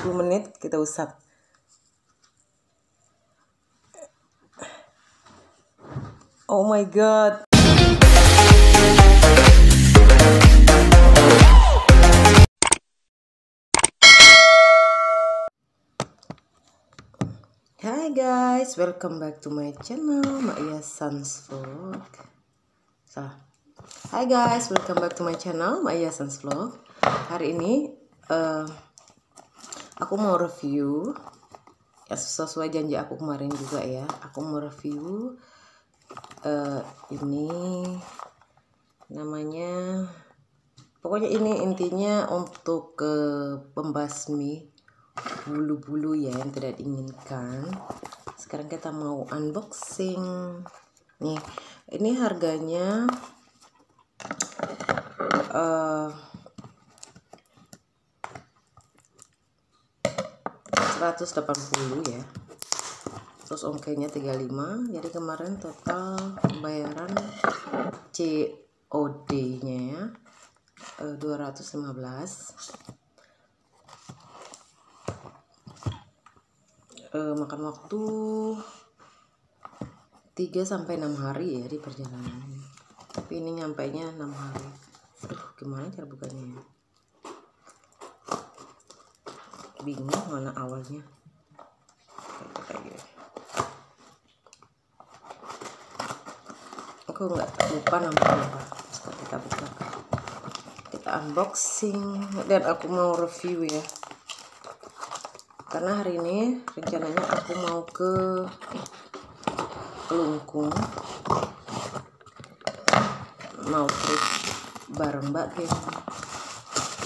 10 menit kita usap oh my god Hi guys, welcome back to my channel, Maya Sans Vlog. So, hi guys, welcome back to my channel, Maya Sans Vlog. Hari ini uh, aku mau review. Ya sesuai janji aku kemarin juga ya. Aku mau review uh, ini namanya pokoknya ini intinya untuk ke uh, pembasmi bulu-bulu ya yang tidak diinginkan. Sekarang kita mau unboxing. Nih ini harganya uh, 180 ya terus ongkirnya 35 jadi kemarin total bayaran COD nya ya uh, 215 uh, makan waktu 3 sampai 6 hari ya di perjalanan. Tapi ini nyampe nya 6 hari. Aduh, gimana cara bukanya ya? Bingung mana awalnya. Kayak gini. Aku nggak lupa namanya apa. Kita buka. Kita unboxing dan aku mau review ya karena hari ini rencananya aku mau ke Kelungkung mau trip bareng Mbak Gem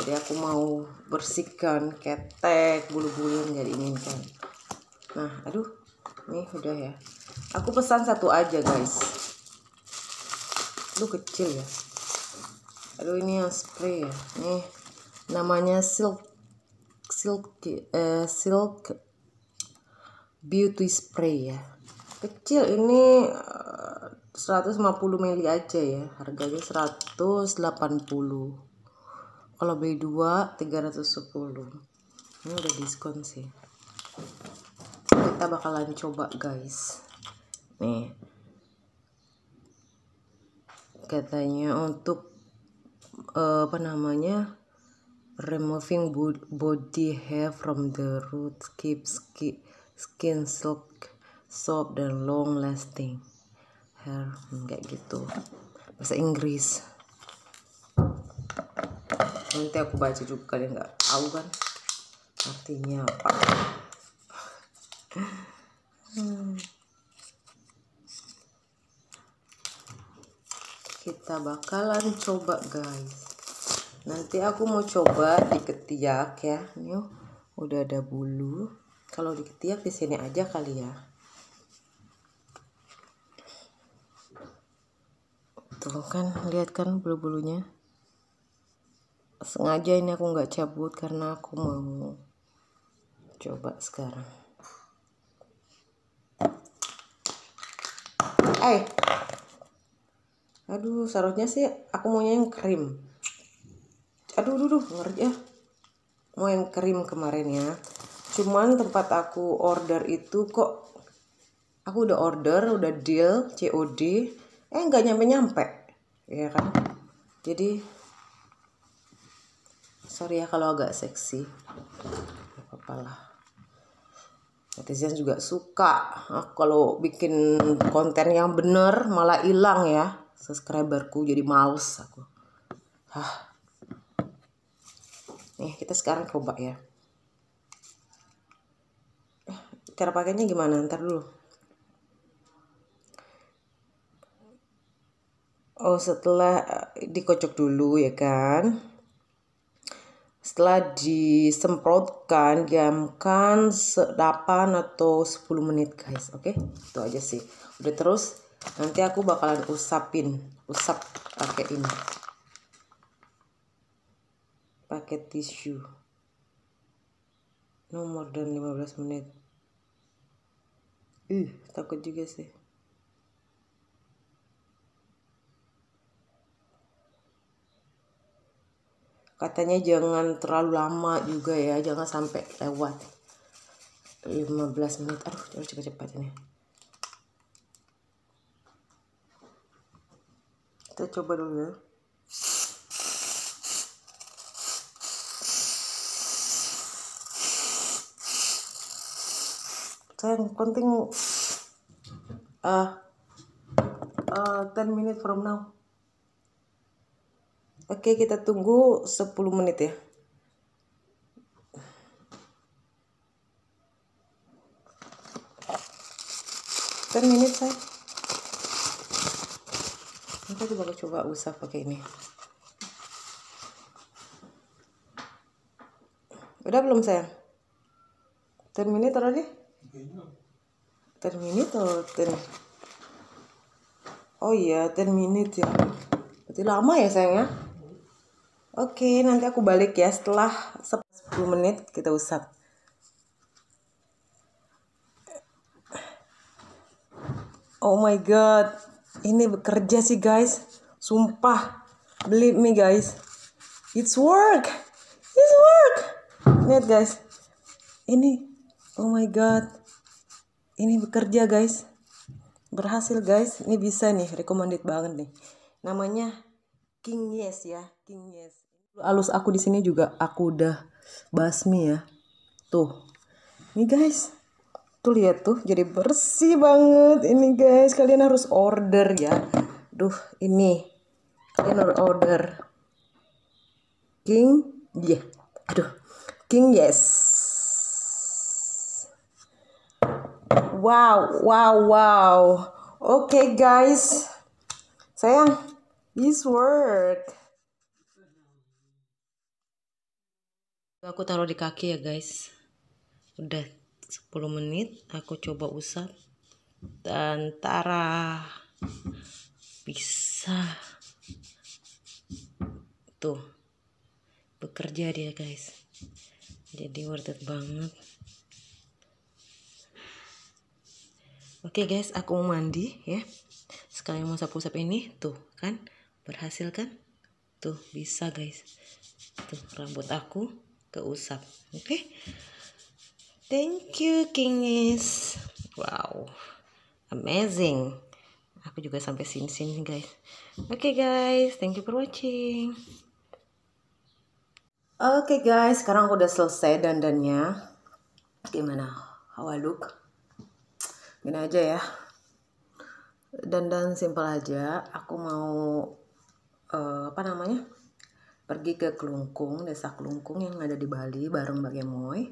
jadi aku mau bersihkan ketek bulu-bulu yang gak diinginkan nah aduh ini udah ya. Aku pesan satu aja guys. Lu kecil ya. Aduh ini yang spray ya. Nih namanya silk silk uh, silk beauty spray ya. Kecil ini uh, 150 ml aja ya. Harganya 180 kalau beli dua 310 ini udah diskon sih. Kita bakalan coba guys. Nih. Katanya untuk uh, apa namanya removing body hair from the root keeps skin silk soft dan long lasting. Hair kayak gitu. Bahasa Inggris nanti aku baca juga kalian nggak tahu kan? Artinya apa? Hmm. kita bakalan coba guys. Nanti aku mau coba di ketiak ya ini udah ada bulu. Kalau di ketiak di sini aja kali ya. Tuh kan lihat kan bulu-bulunya sengaja ini aku nggak cabut karena aku mau coba sekarang. Eh. Aduh seharusnya sih aku maunya yang krim. Aduh aduh, aduh ngeri ya mau yang krim kemarin ya. Cuman tempat aku order itu kok aku udah order udah deal COD eh nggak nyampe nyampe ya kan? Jadi sorry ya kalau agak seksi. Apa apa lah. Netizen juga suka nah, kalau bikin konten yang bener malah hilang ya. Subscriberku jadi males aku. Hah, nih kita sekarang coba ya. Cara pakainya gimana? Ntar dulu. Oh setelah eh, dikocok dulu ya kan setelah disemprotkan diamkan 8 atau 10 menit guys. Oke okay? itu aja sih. Udah terus nanti aku bakalan usapin usap pakai ini pakai tisu. No more than 15 menit. Ih takut juga sih katanya jangan terlalu lama juga ya jangan sampai lewat 15 menit. Aduh harus cepat-cepat ini. Kita coba dulu ya. Sayang penting uh, uh, 10 minutes from now Oke, kita tunggu 10 menit ya. Ten menit saya. Kita coba coba usah pakai ini. Udah belum sayang? Ten menit already? Ten menit atau ten? Oh iya, ten menit ya. Berarti lama ya sayang ya? Oke, nanti aku balik ya setelah 10 menit kita usap. Oh my god, ini bekerja sih guys. Sumpah, believe me guys. It's work. It's work. Lihat guys. Ini, oh my god. Ini bekerja guys. Berhasil guys. Ini bisa nih, recommended banget nih. Namanya King Yes ya, King Yes alus aku di sini juga aku udah basmi ya. Tuh. Ini guys. Tuh lihat tuh. Jadi bersih banget ini guys. Kalian harus order ya. Duh ini. Kalian harus order. King yeah aduh. King yes. Wow wow wow. Oke okay, guys. Sayang this work aku taruh di kaki ya guys. Udah 10 menit aku coba usap. Dan tara bisa. Tuh bekerja dia guys. Jadi worth it banget. Oke guys aku mau mandi ya. Sekali mau usap-usap ini tuh kan? Berhasil kan? Tuh bisa guys. Tuh rambut aku keusap oke okay? thank you kingis. Wow. Amazing. Aku juga sampai sini sini guys. Oke okay, guys. Thank you for watching. Oke okay, guys. Sekarang aku udah selesai dandannya. Gimana? How I look? Gini aja ya. Dandan simpel aja. Aku mau uh, apa namanya pergi ke Kelungkung, desa Kelungkung yang ada di Bali bareng Bagemoy.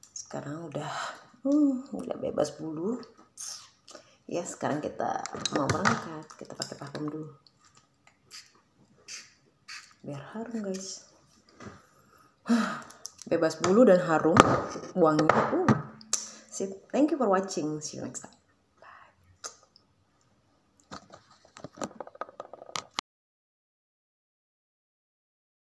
Sekarang udah hmm, udah bebas bulu. Ya, sekarang kita mau berangkat. Kita pakai parfum dulu. Biar harum, guys. Bebas bulu dan harum. Wangi. Uh. Sip. Thank you for watching. See you next time.